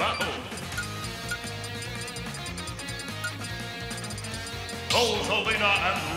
battle! Rosalina and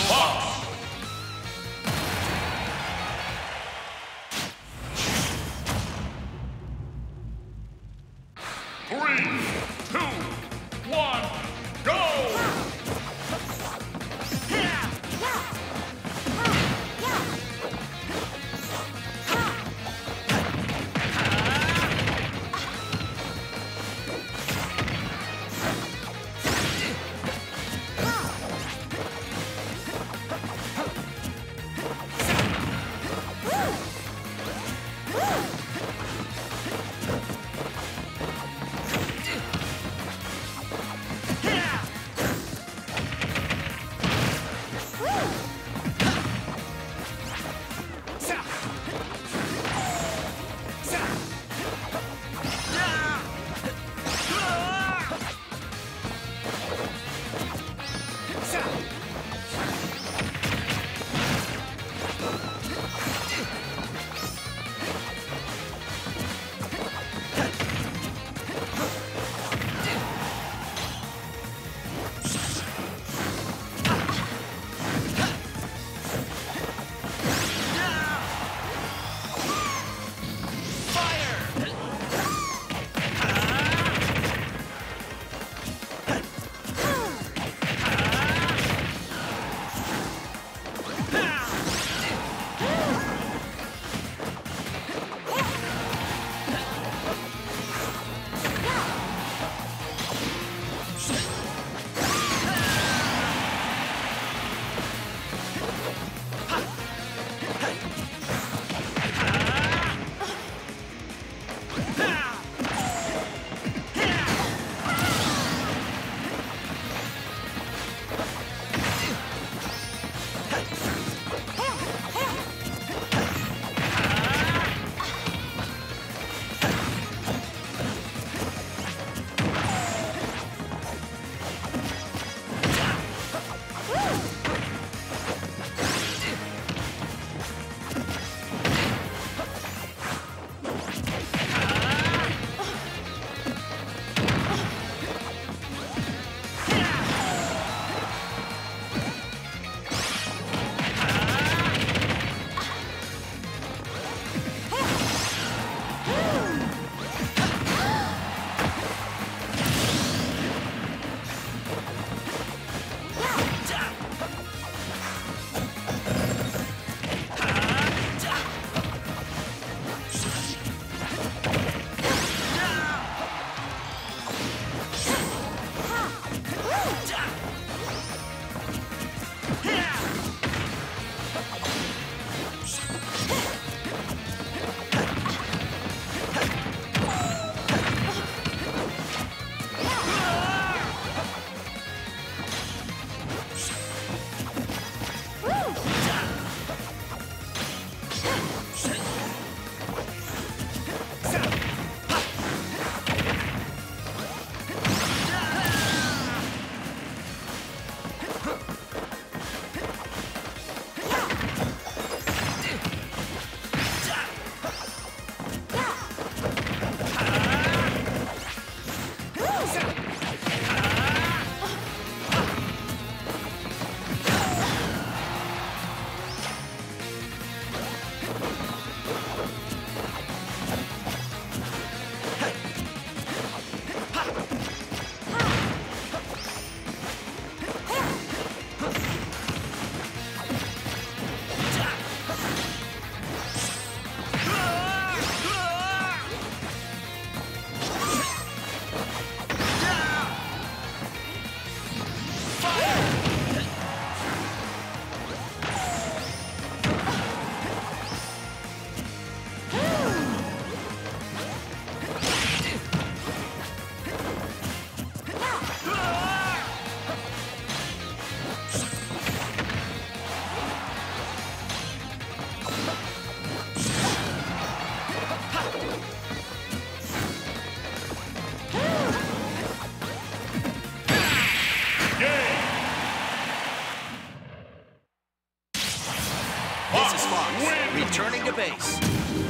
Fox, returning to base.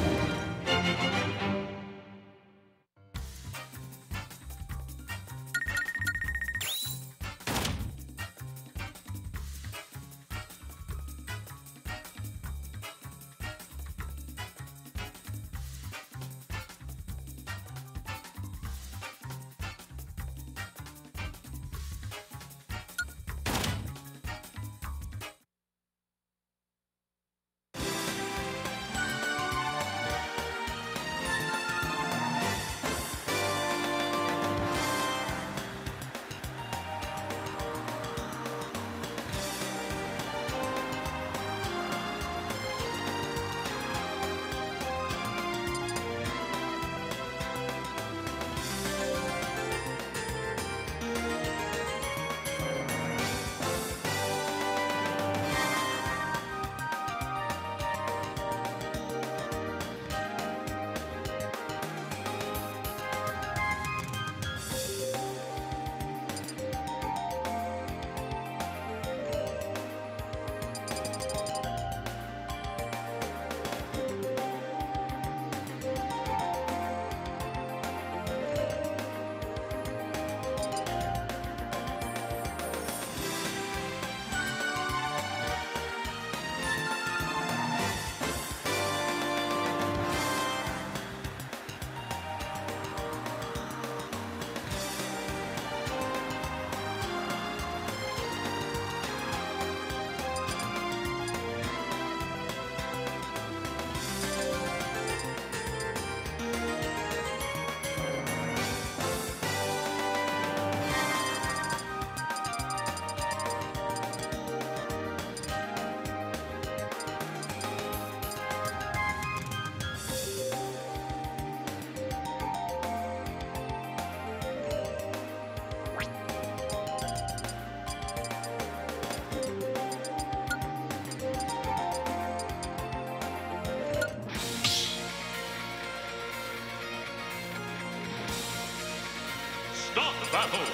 Battle.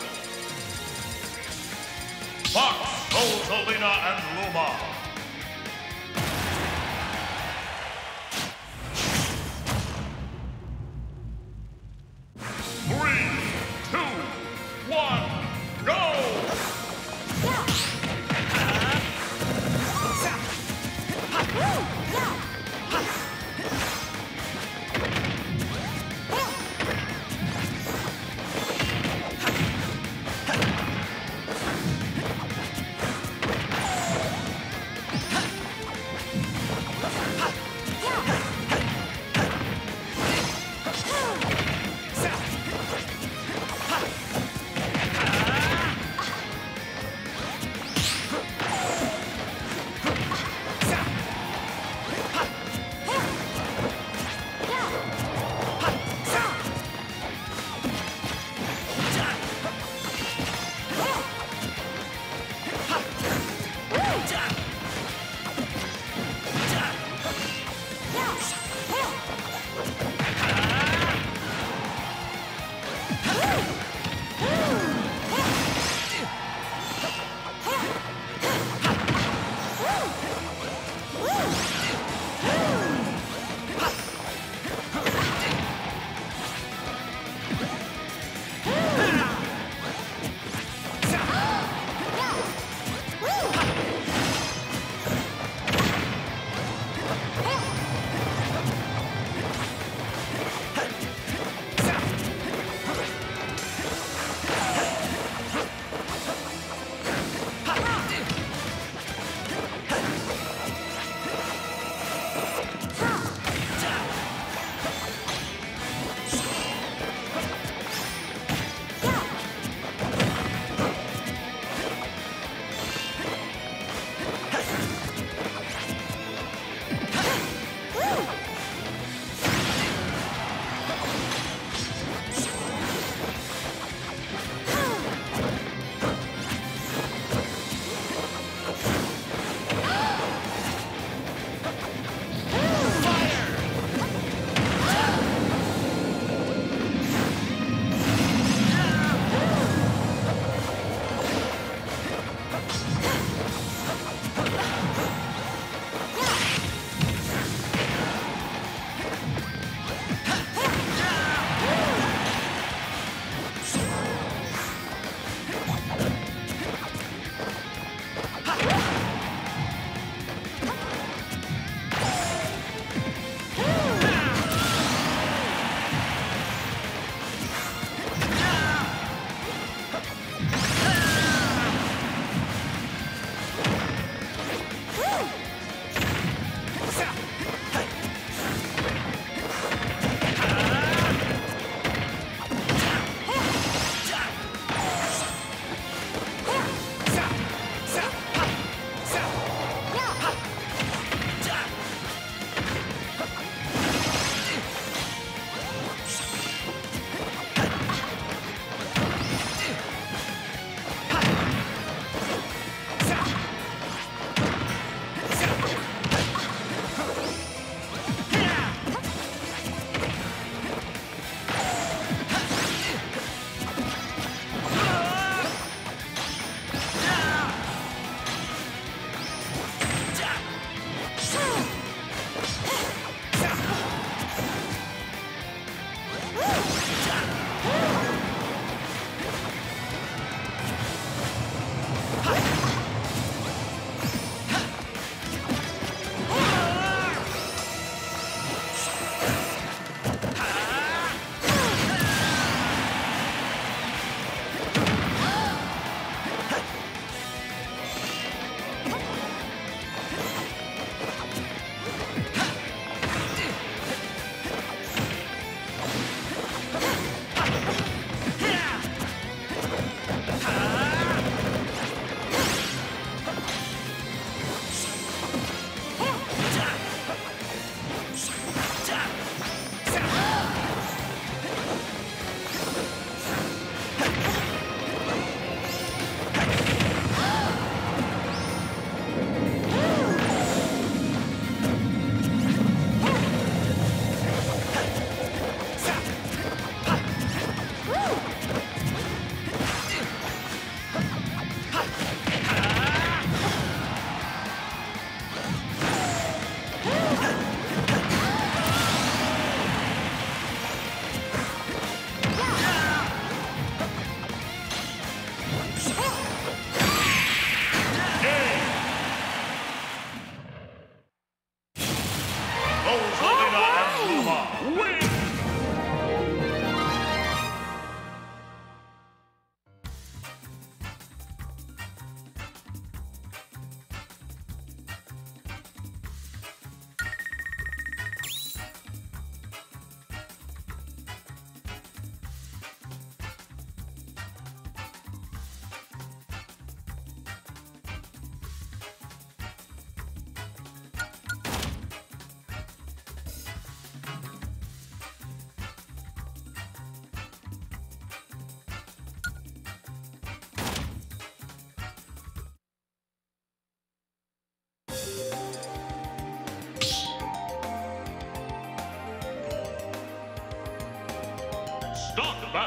Fox, Rosalina, and Luma.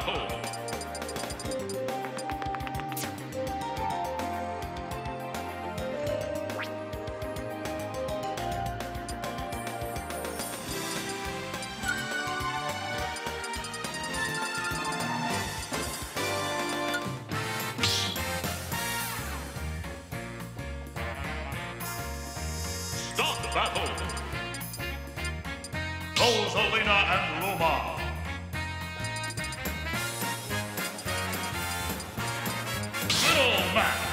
The Little